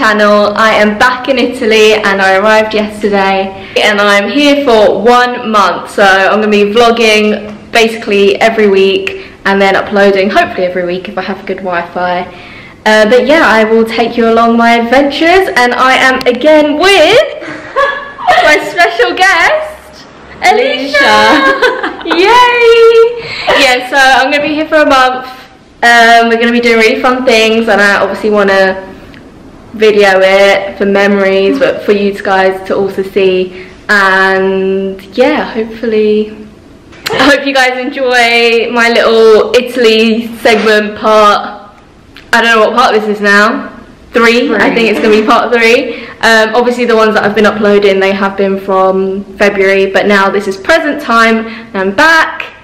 Channel. I am back in Italy and I arrived yesterday and I'm here for one month. So I'm going to be vlogging basically every week and then uploading hopefully every week if I have good Wi-Fi. Uh, but yeah, I will take you along my adventures and I am again with my special guest, Alicia. Yay! Yeah, so I'm going to be here for a month. Um, we're going to be doing really fun things and I obviously want to video it for memories but for you guys to also see. And yeah hopefully I hope you guys enjoy my little Italy segment part. I don't know what part this is now. Three, three. I think it's gonna be part three. Um, obviously the ones that I've been uploading they have been from February but now this is present time and I'm back.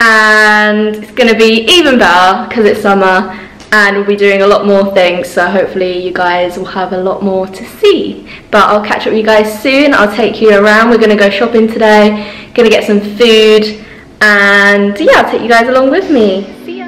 And it's gonna be even better because it's summer and we'll be doing a lot more things so hopefully you guys will have a lot more to see. But I'll catch up with you guys soon. I'll take you around. We're gonna go shopping today gonna get some food and yeah I'll take you guys along with me. Zara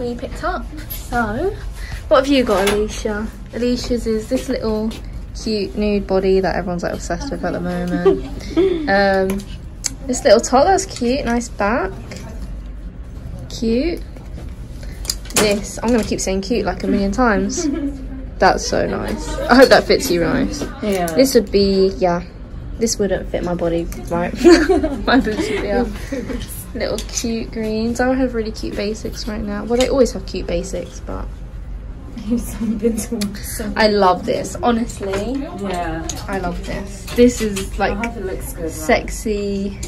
you we picked up. So, what have you got, Alicia? Alicia's is this little cute nude body that everyone's like obsessed with at the moment. um, this little top, that's cute. Nice back. Cute. This, I'm going to keep saying cute like a million times. That's so nice. I hope that fits you nice. Yeah. This would be, yeah, this wouldn't fit my body right. my boobs would be out little cute greens. I have really cute basics right now. Well, they always have cute basics, but I love this. Honestly, yeah, I love this. This is like good, sexy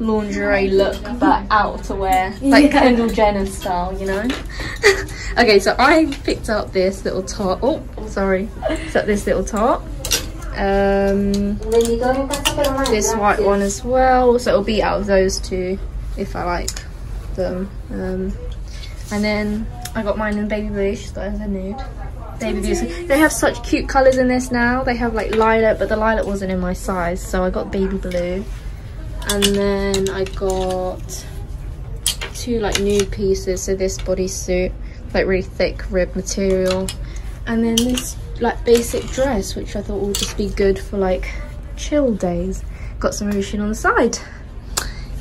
lingerie look, but outerwear, like yeah. Kendall Jenner style, you know. okay, so I picked up this little top. Oh, sorry. So this little top. Um, this white one as well. So it'll be out of those two if I like them. Um, and then I got mine in baby blue, got as a nude. Baby blue. They have such cute colours in this now. They have like lilac, but the lilac wasn't in my size, so I got baby blue. And then I got two like nude pieces, so this bodysuit, like really thick rib material. And then this like basic dress, which I thought would just be good for like chill days. Got some ruching on the side.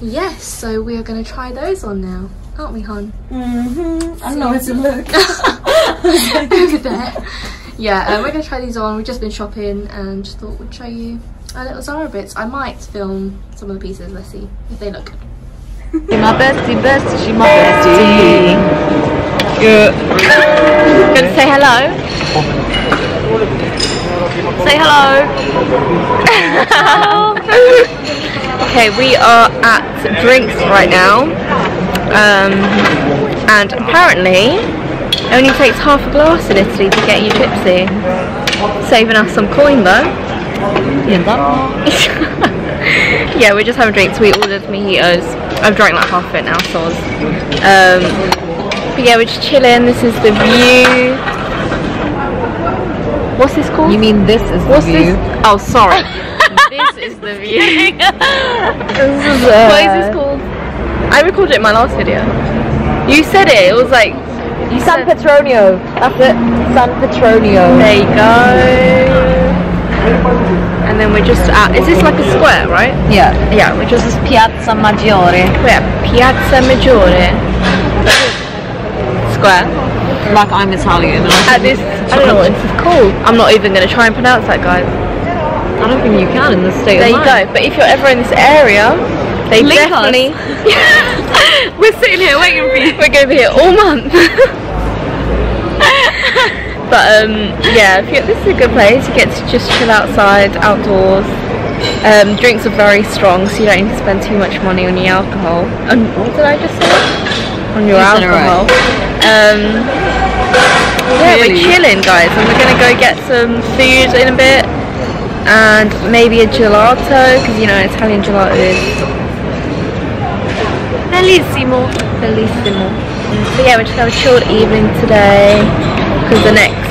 Yes, so we are going to try those on now, aren't we, hon? Mm-hmm. I don't know where to look. Over there. Yeah, um, we're going to try these on. We've just been shopping and just thought we'd show you our little Zara bits. I might film some of the pieces. Let's see if they look good. She my bestie, bestie, she my bestie. Good. Gonna say hello? Say hello. okay, we are at drinks right now. Um, and apparently, it only takes half a glass in Italy to get you tipsy. Saving us some coin though. yeah, we're just having drinks. We ordered mojitos. I've drank like half of it now, so um, but yeah, we're just chilling. This is the view. What's this called? You mean this is What's the view? This? Oh, sorry. this is the view. this is, uh... What is this called? I recorded it in my last video. You said it. It was like you San said... Petronio. That's it. San Petronio. There you go. And then we're just at. Is this like a square, right? Yeah. Yeah. We're just this is Piazza Maggiore. Yeah. Piazza Maggiore. Square like I'm Italian. At this, I don't know what this is called. I'm not even going to try and pronounce that, guys. I don't think you can in the state. There you go. But if you're ever in this area, they Link definitely. We're sitting here waiting for you. We're going to be here all month. but um, yeah, this is a good place. You get to just chill outside, outdoors. Um, drinks are very strong, so you don't need to spend too much money on your alcohol. And what did I just say? On your you alcohol. Um, Yeah, Really? we're chilling, guys, and we're gonna go get some food in a bit, and maybe a gelato, because you know Italian gelato is bellissimo, bellissimo. So yeah, we're just gonna have a chilled evening today, because the next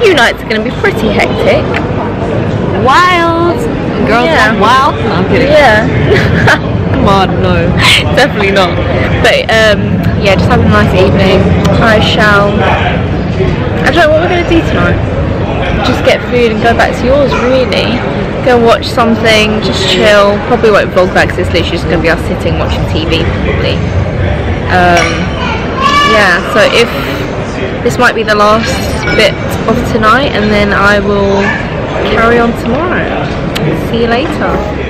few nights are gonna be pretty hectic. Wild. Girls Yeah. are wild. No, I'm kidding. Yeah. Come on, no. Definitely not. But um, yeah, just have a nice evening. I shall. I don't know what we're gonna do tonight. Just get food and go back to yours. Really, go watch something. Just chill. Probably won't vlog back 'cause it's literally just gonna be us sitting watching TV probably. Um, yeah. So if this might be the last bit of tonight, and then I will carry on tomorrow. See you later.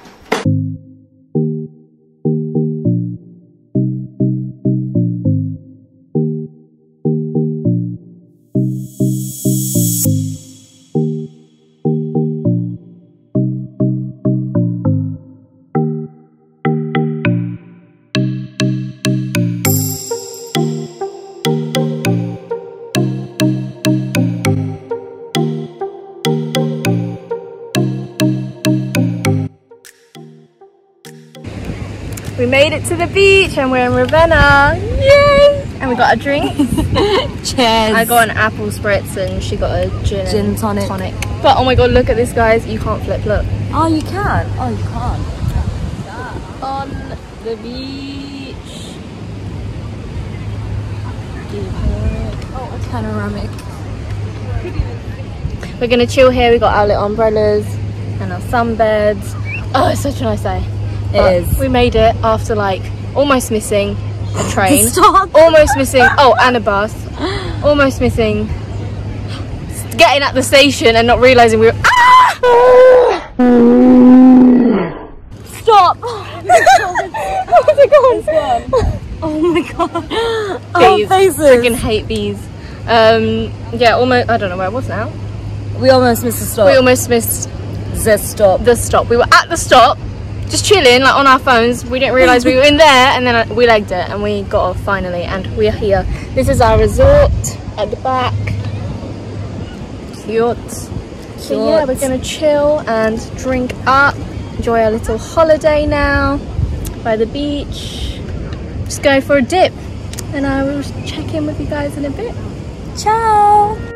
We made it to the beach and we're in Ravenna. Yay! And we got a drink. Cheers. I got an apple spritz and she got a gin, Gin and tonic. But oh my god, look at this guys. You can't flip, look. Oh, you can. Oh, you can't. On the beach. Oh, a panoramic. We're gonna chill here. We got our little umbrellas and our sunbeds. Oh, it's such a nice day. It is. We made it after like almost missing a train. Stop. almost missing oh and a bus almost missing getting at the station and not realizing we were ah! Stop. How's it going? Oh my god. These. Oh, faces. Freaking hate bees. Um, yeah, almost. I don't know where I was now. We almost missed the stop. We almost missed The stop. the stop. We were at the stop, just chilling, like on our phones. We didn't realize we were in there, and then uh, we legged it, and we got off finally, and we are here. This is our resort at the back. Cute. So yeah, we're gonna chill and drink up, enjoy our little holiday now by the beach. Just go for a dip, and I will check in with you guys in a bit. Ciao.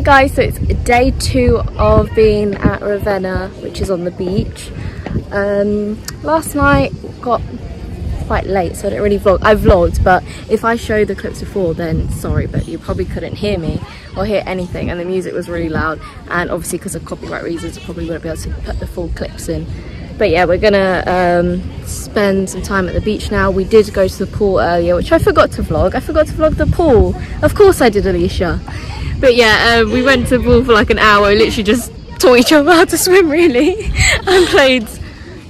Hi guys, so it's day two of being at Ravenna, which is on the beach. Um, last night got quite late, so I didn't really vlog. I vlogged, but if I show the clips before, then sorry, but you probably couldn't hear me or hear anything, and the music was really loud. And obviously, because of copyright reasons, I probably wouldn't be able to put the full clips in. But yeah, we're gonna um, spend some time at the beach now. We did go to the pool earlier, which I forgot to vlog. I forgot to vlog the pool. Of course I did, Alicia. But yeah, um, we went to the pool for like an hour, literally just taught each other how to swim really, and played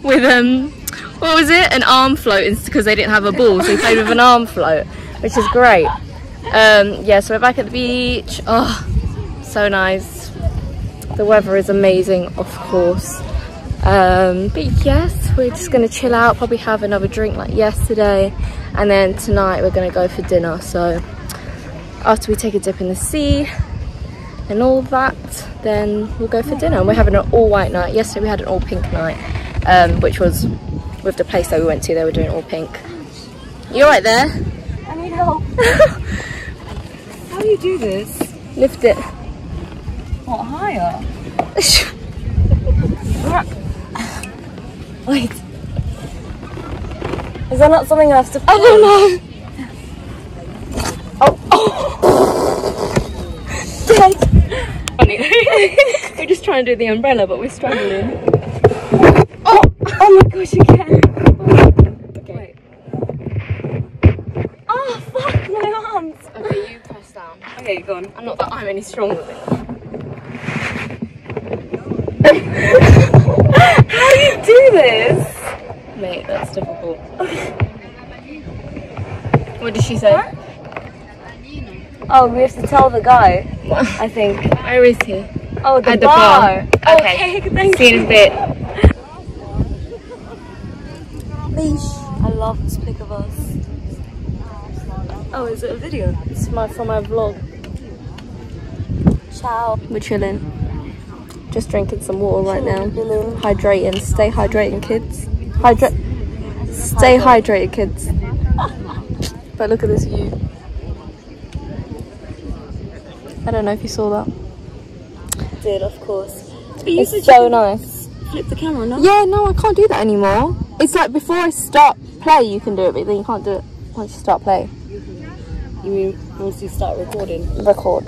with um, what was it? An arm float because they didn't have a ball, so we played with an arm float, which is great. Um, yeah, so we're back at the beach. Oh, so nice. The weather is amazing, of course. Um, but yes, we're just gonna chill out, probably have another drink like yesterday, and then tonight we're gonna go for dinner. So after we take a dip in the sea and all that, then we'll go for dinner. And we're having an all white night. Yesterday we had an all pink night, um, which was with the place that we went to, they were doing all pink. You right there? I need help. How do you do this? Lift it. What, higher? Wait. Is that not something I have to I don't know. Oh. oh. Dead. Funny. we're just trying to do the umbrella, but we're struggling. Oh! Oh my gosh, can! Okay. Oh, fuck my arms! Okay, you press down. Okay, go on. And not that I'm any stronger than you do this? Mate, that's difficult. What did she say? Oh, we have to tell the guy, I think. Where is he? Oh, the At the bar. bar. Okay, Okay. thank See you in a bit. Leash. I love this pic of us. Oh, is it a video? It's my from my vlog. Ciao. We're chilling. Just drinking some water right now. Chilling. Hydrating. Stay hydrating, kids. Hydrate. Stay hydrated, kids. But look at this view. I don't know if you saw that. Did, of course. It's so nice. Flip the camera, no? Yeah, no, I can't do that anymore. It's like before I start play, you can do it, but then you can't do it once you start play. You mean once you start recording? Record.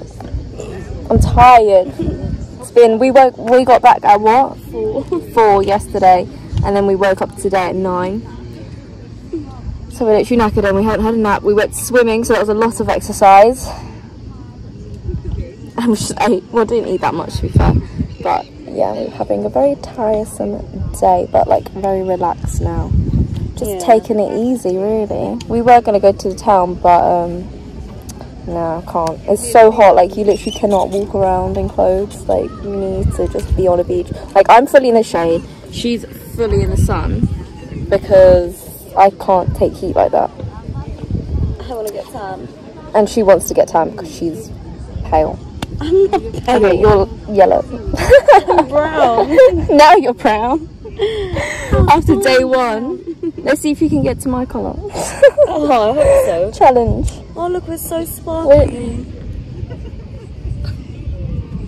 I'm tired. It's been we woke we got back at what Four. four yesterday, and then we woke up today at nine. So we're literally knackered and we hadn't had a nap. We went swimming, so that was a lot of exercise. And we just ate. Well, didn't eat that much to be fair, but yeah, we're having a very tiresome day, but like very relaxed now. Just Yeah. taking it easy, really. We were gonna go to the town, but um, no, I can't. It's so hot. Like you literally cannot walk around in clothes. Like you need to just be on a beach. Like I'm fully in the shade. She's fully in the sun because I can't take heat like that. I want to get tan. And she wants to get tan because she's pale. I'm not pale. Okay, you're yellow. brown. now you're brown. After day one, let's see if you can get to my colour. oh, I hope so. Challenge. Oh, look, we're so sparkly.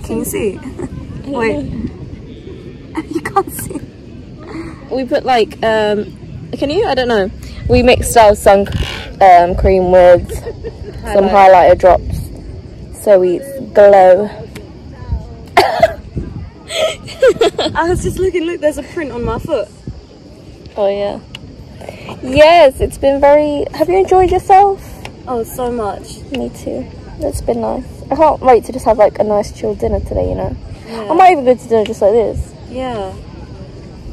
Can you see? Wait. you can't see. We put like, um, can you? I don't know. We mixed our sun um, cream with some highlighter drops so we glow. I was just looking, look, there's a print on my foot. Oh yeah. Yes, it's been very. Have you enjoyed yourself? Oh, so much. Me too. It's been nice. I can't wait to just have like a nice chill dinner today. You know. Yeah. I might even go to dinner just like this. yeah.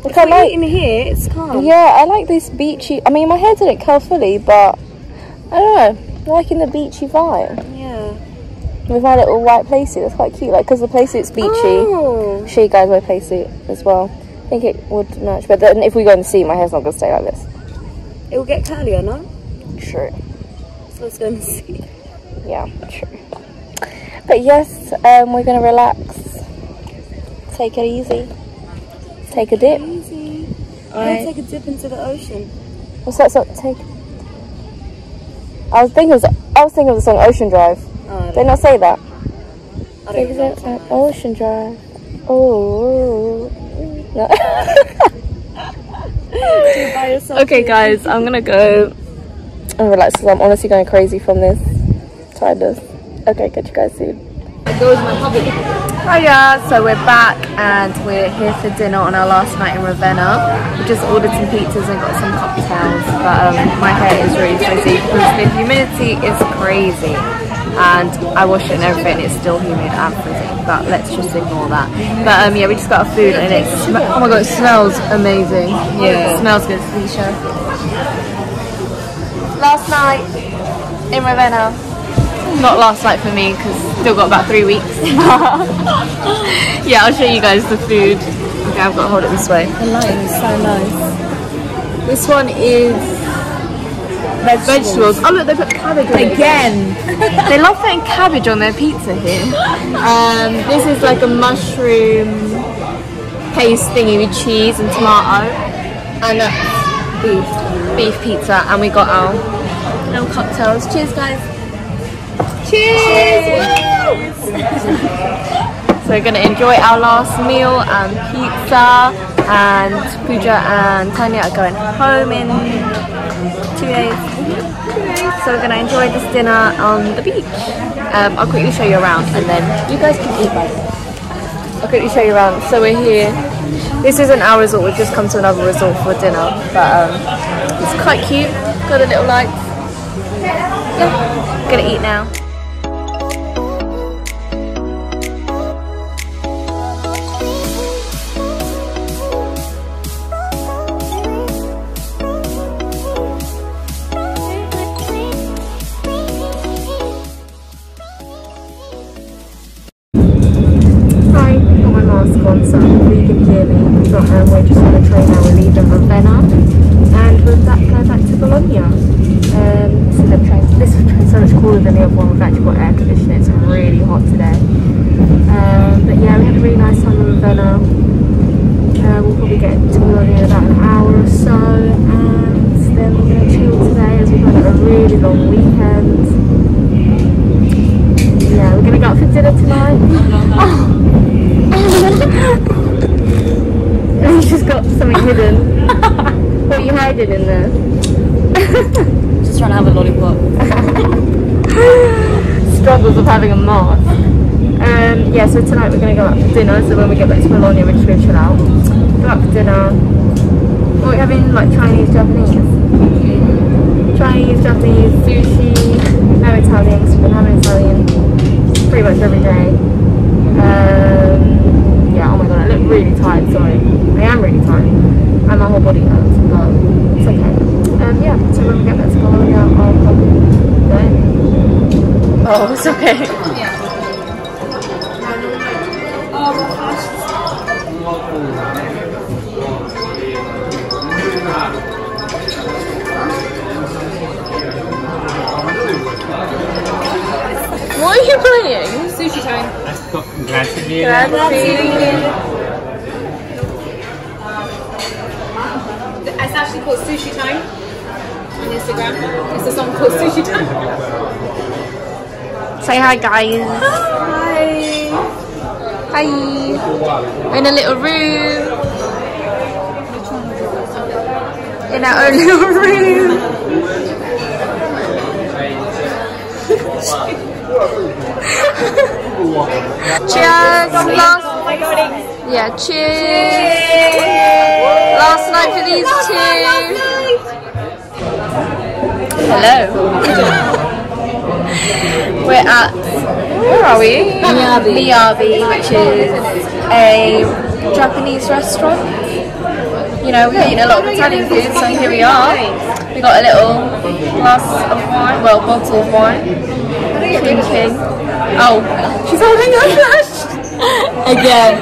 Like If I like. eating here, it's calm. Yeah, I like this beachy. I mean, my hair didn't curl fully, but I don't know. Liking the beachy vibe Yeah. with my little white playsuit. That's quite cute. Like, because the playsuit's beachy. Oh. Show you guys my playsuit as well. I think it would match. But then if we go in the sea, my hair's not gonna stay like this. It will get curlier, no? True. So let's go and see. Yeah, true. But yes, um, we're gonna relax. Take it easy. Take a dip. Easy. Alright. Take a dip into the ocean. What's that song? Take. I was thinking. Of the, I was thinking of the song Ocean Drive. Oh, Did not say that? I Ocean Drive. Oh. No. okay, guys, I'm gonna go and relax because I'm honestly going crazy from this tiredness. Okay, catch you guys soon. Hiya, so we're back and we're here for dinner on our last night in Ravenna. We just ordered some pizzas and got some cocktails, but um, my hair is really frizzy because the humidity is crazy and I wash it and everything it's still humid and frizzy, but let's just ignore that. But um, yeah, we just got our food and it's, oh my god, it smells amazing. Yeah. It smells good, Felicia. Last night in Ravenna. Not last night for me because still got about three weeks. yeah, I'll show you guys the food. Okay, I've got to hold it this way. The lighting is so nice. This one is vegetables. Oh look, they put cabbage on. Again. They love putting cabbage on their pizza here. Um, this is like a mushroom paste thingy with cheese and tomato. And that's beef. Beef pizza. And we got our little cocktails. Cheers guys. Cheers! so we're gonna enjoy our last meal and pizza and Pooja and Tanya are going home in two days. So we're gonna enjoy this dinner on the beach. Um, I'll quickly show you around and then you guys can eat by I'll quickly show you around. So we're here. This isn't our resort, we've just come to another resort for dinner. But um, quite cute. Got the little lights. Yeah, gonna eat now. Than the other one, we've actually got air conditioning, it's really hot today. Um, but yeah, we had a really nice time in Ravenna. Uh, we'll probably get to Bologna in about an hour or so and then we're going to chill today as we've had a really long weekend. Yeah, we're gonna go out for dinner tonight. oh. He's just got something hidden. what are you hiding in there? Just trying to have a lollipop. Struggles of having a mask. Um, yeah, so tonight we're gonna go out for dinner. So when we get back to Bologna, we're just gonna chill out. Go out for dinner. What are we having? Like Chinese, Japanese? Chinese, Japanese, sushi, no Italian, 'cause we've having Italian pretty much every day. Um, yeah, oh my god, I look really tired, sorry. I am really tired. And my whole body hurts, but it's okay. Um, yeah, so when we get back to Bologna, I'll probably Oh, it's okay. What are you playing? Sushi time. Grazie It's actually called Sushi Time on Instagram. It's a song called Sushi Time. Say hi, guys. Hi. Hi. We're in a little room. In our own little room. Cheers. Oh last. Yeah. Cheers. Last night for these two. Hello. We're at. Where are we? Miyabi. Miyabi, which is a Japanese restaurant. You know, we're eating a lot of Italian food, so here we are. We got a little glass of wine, well, bottle of wine. Drinking. Oh, she's holding her flash. Again.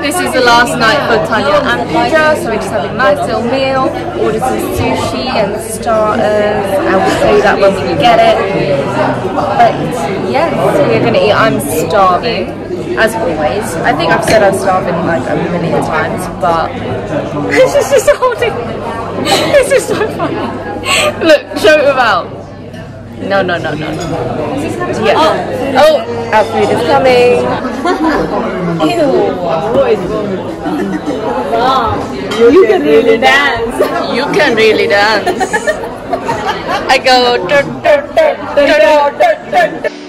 This is the last night for Tanya and Pooja, so we're just having a nice little meal, ordered some sushi and starters, we'll show you that when we get it. But yes, we're gonna eat. I'm starving, as always. I think I've said I'm starving like a million times, but this is just holding. This is so funny. Look, show it about. No, no, no, no. Yeah. Oh, oh our food is coming. You you can really dance. You can really dance. I go. "Dur, dur, dur,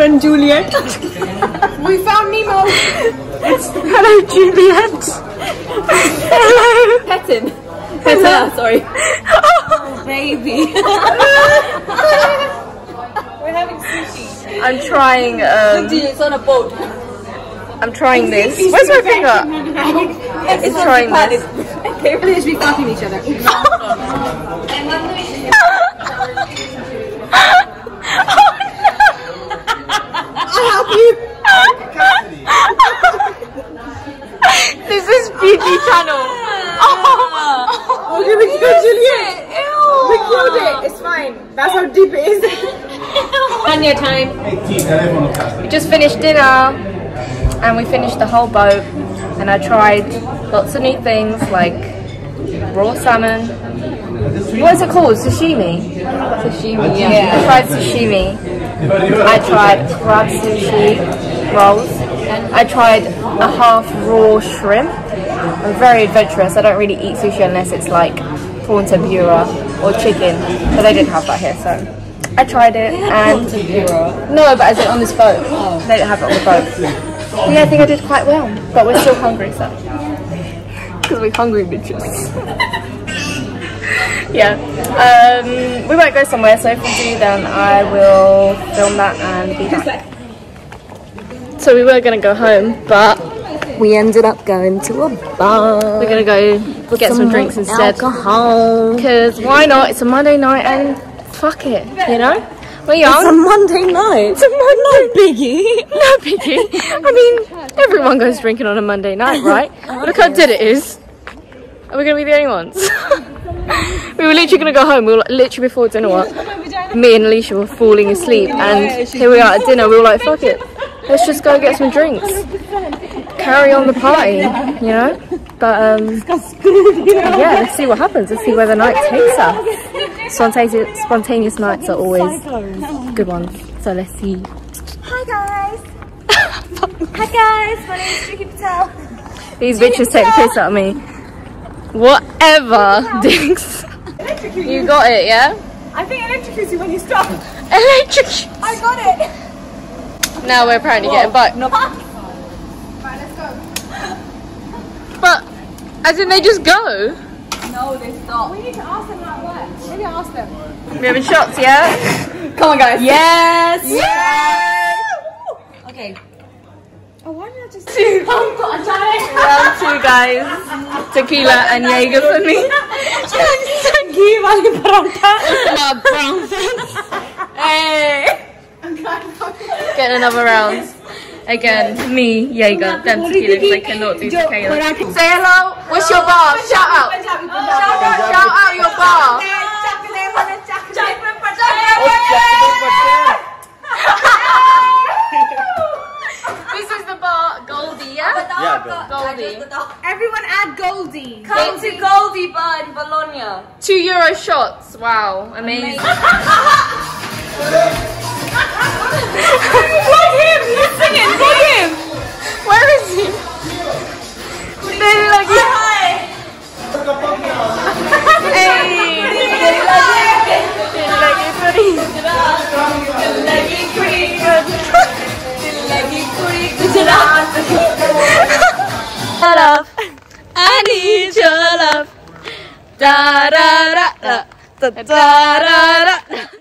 friend Juliet. We found Nemo. Hello, Juliet. Hello. Petin. Petin, sorry. Baby. We're having sushi. I'm trying. Um, It's on a boat. I'm trying this. Where's my finger? It's trying this. They really should be fucking each other. This is PG channel. Oh, we killed Juliet. We killed it. It's fine. That's how deep it is. Anya time. We just finished dinner and we finished the whole boat and I tried lots of new things like raw salmon. What is it called? Sashimi? Sashimi, Yeah. I tried sashimi. I tried crab sushi rolls. I tried a half raw shrimp. I'm very adventurous. I don't really eat sushi unless it's like prawn tempura or chicken, but they didn't have that here, so I tried it and no, but as in on this boat, they didn't have it on the boat. Yeah, I think I did quite well, but we're still hungry, so because we're hungry bitches. yeah, um, we might go somewhere. So if we do, then I will film that and be back. So we were gonna go home, but We ended up going to a bar. we're gonna go get some, drinks instead. Alcohol. Because why not? It's a Monday night and fuck it, you know? We're young. It's a. Monday night. It's a Monday. No Biggie. No biggie. I mean, everyone goes drinking on a Monday night, right? Look how dead it is. Are we gonna be the only ones? we were literally gonna go home. We were like, literally before dinner. What? Me and Alicia were falling asleep, and here we are at dinner. We were like, "Fuck it, let's just go get some drinks, carry on the party," you know. But um, yeah, let's see what happens. Let's see where the night takes us. Spontaneous, spontaneous nights are always good ones. So let's see. Hi guys. Hi guys. My name is Patel. These bitches take the piss out of me. Whatever, Dix. You got it, yeah? I think electricity when you stop. Electric. I got it. Now we're apparently getting back. Right, let's go. But, as in they just go? No, they stop. We need to ask them how it works. Maybe ask them. We having shots, yeah? Come on, guys. Yes! Yes. Okay. Oh, why I just Round two, guys. Tequila and Jaeger for me. My brown Hey. Get another round. Again, me, Jaeger, then tequila because I cannot do tequila. Say hello. What's your bar? Shout out. Shout out, shout out your bar. This is the bar, Goldie, yeah? Yeah, Goldie. Everyone add Goldie. Come to Goldie Bar in Bologna. Two euro shots. Wow, amazing. Plug him. He's singing. Plug him. Where is he? They like Hey. They I need your love. Da da da da uh, da da da. da. Uh,